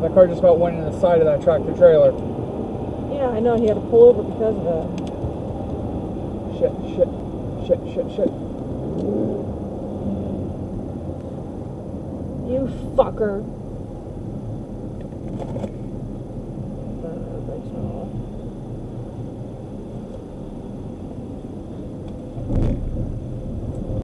That car just about went in the side of that tractor trailer. Yeah, I know. He had to pull over because of that. Shit, shit, shit, shit, shit. You fucker. Uh,